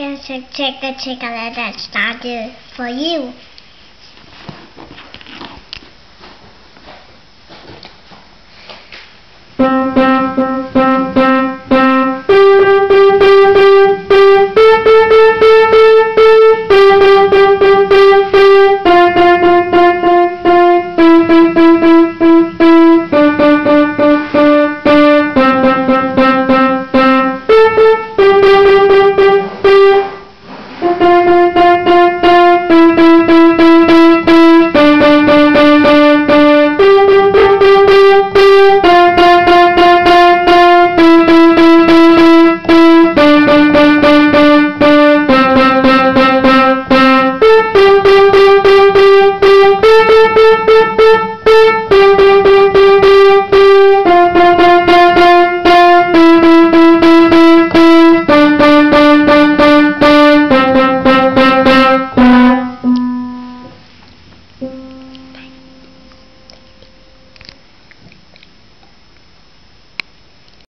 can check check a check a that started for you.